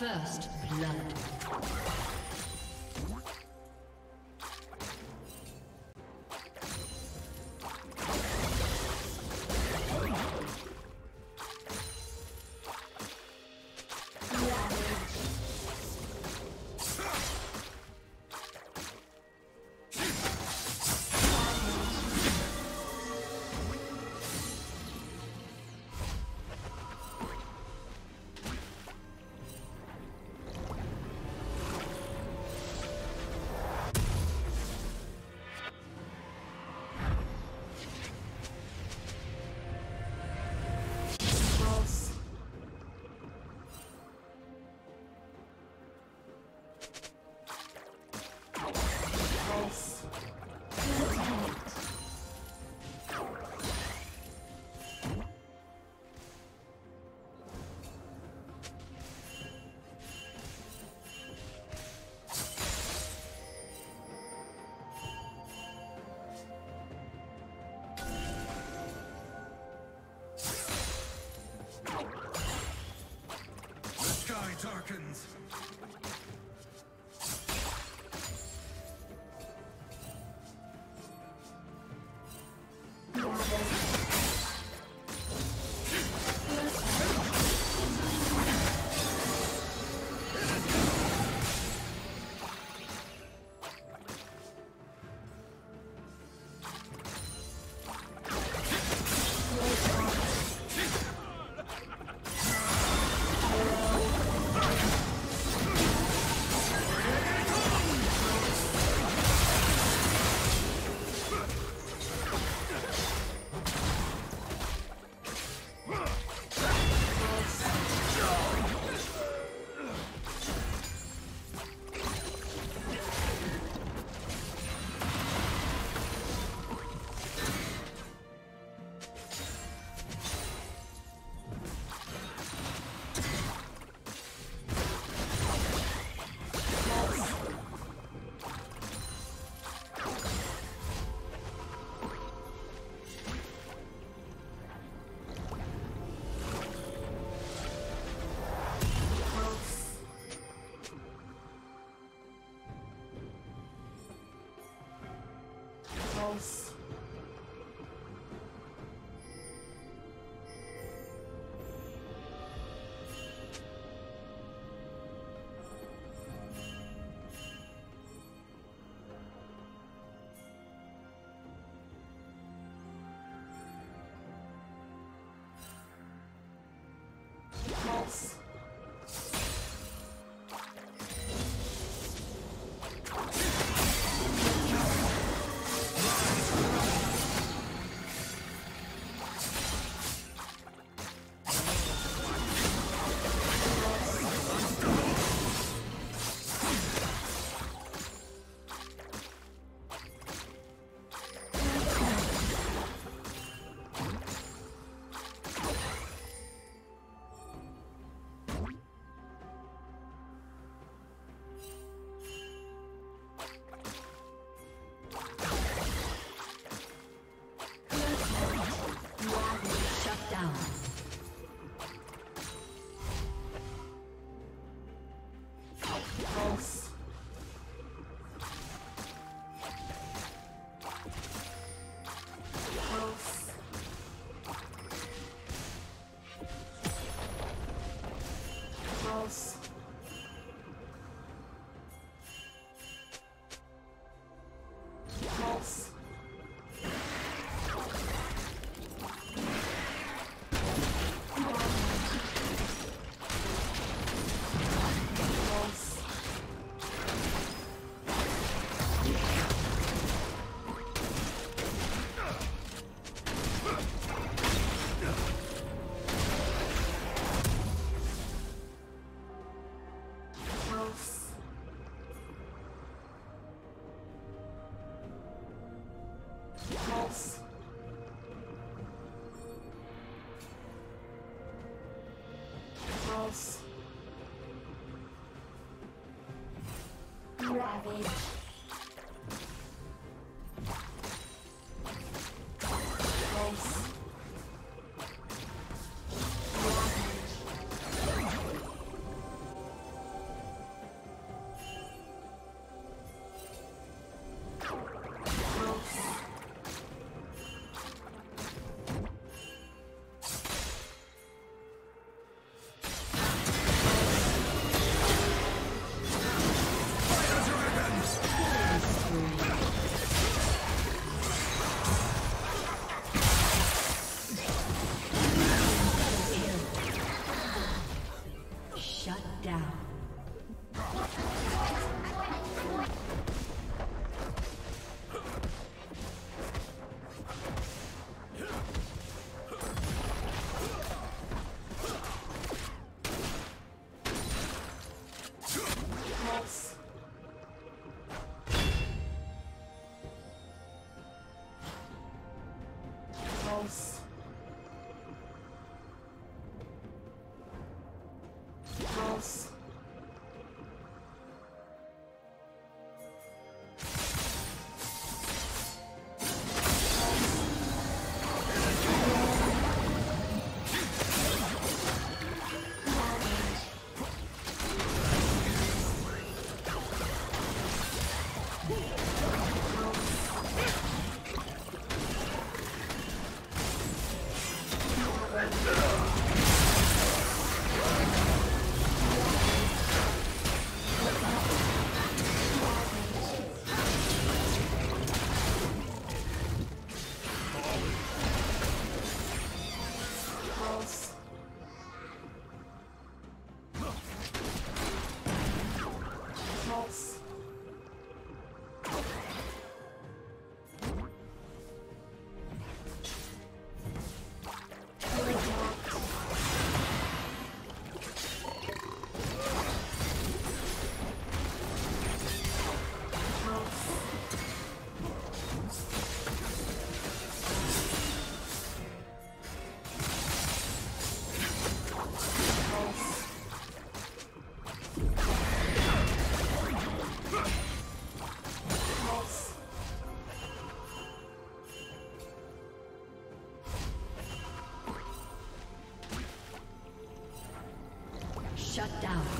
First blood. Darkens. Shut down.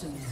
Will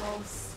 close.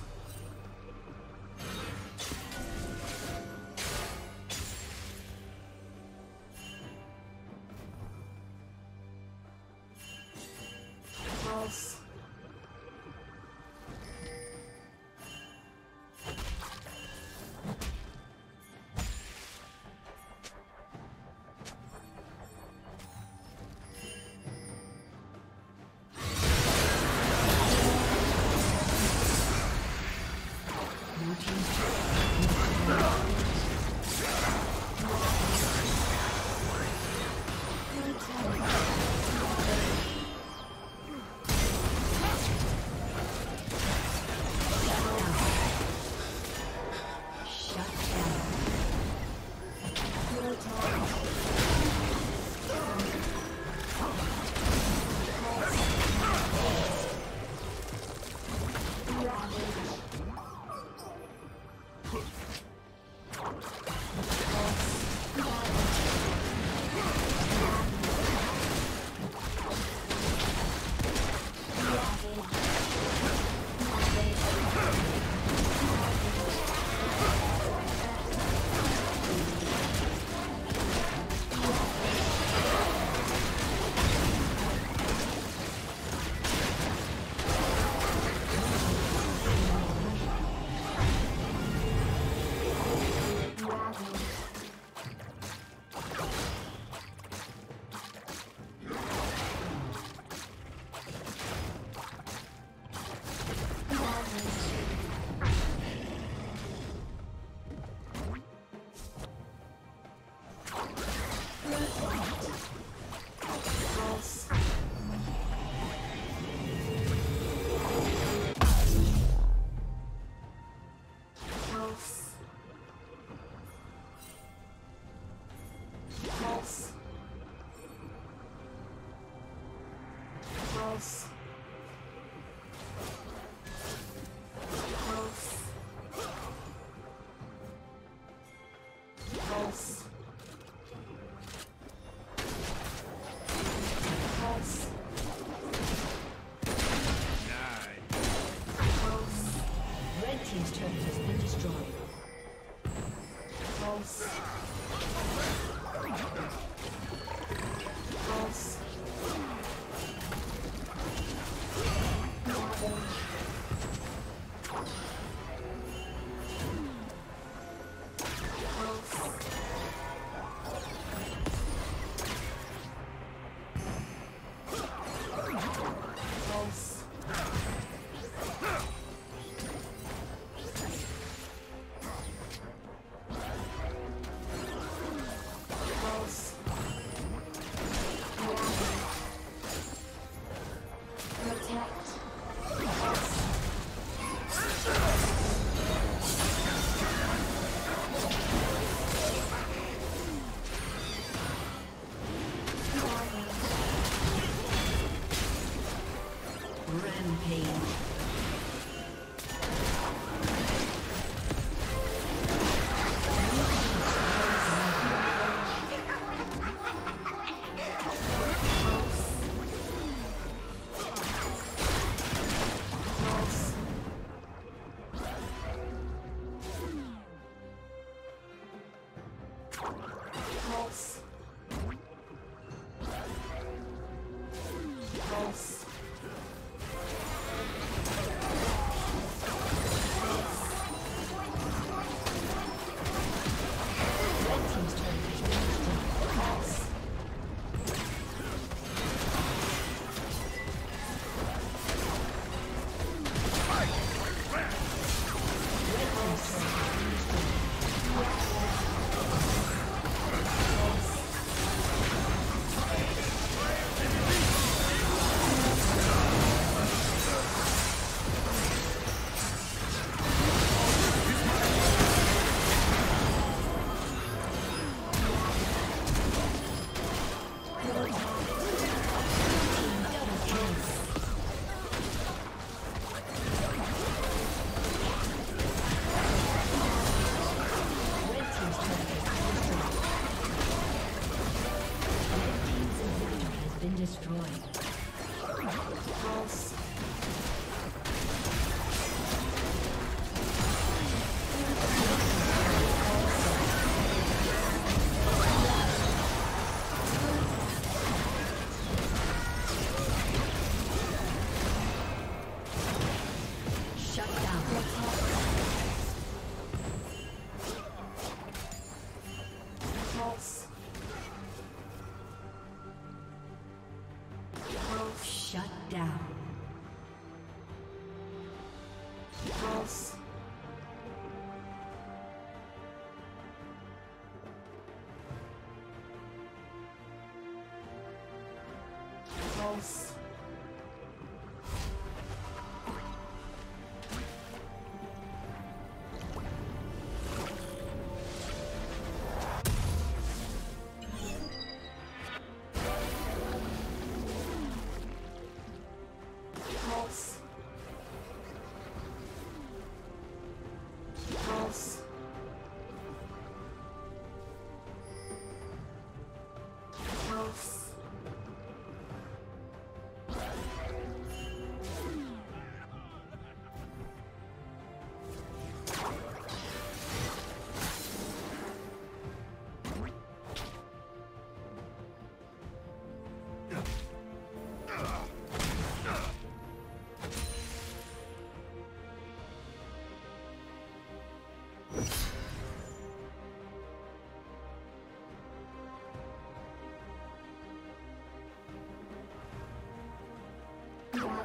destroyed. False.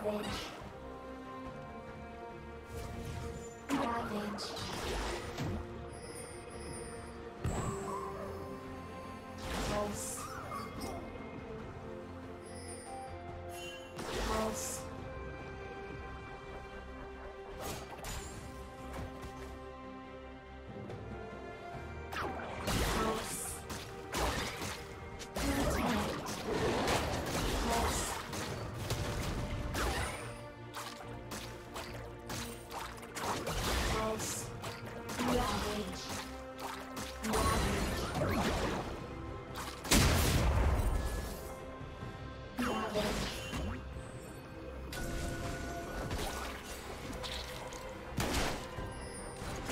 Ravage.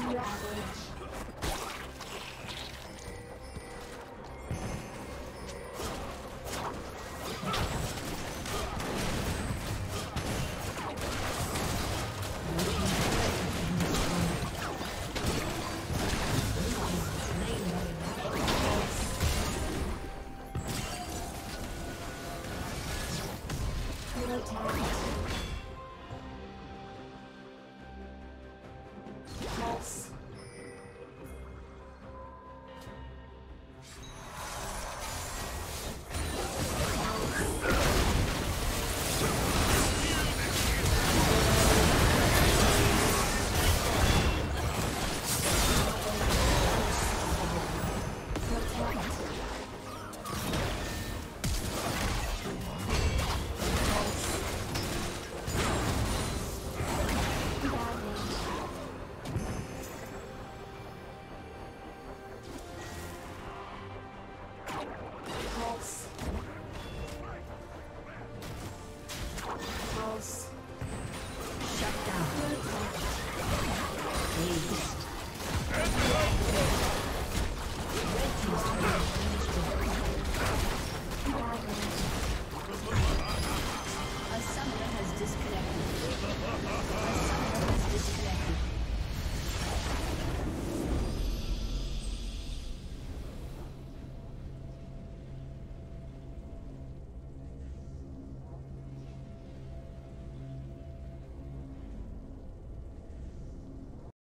Ravage.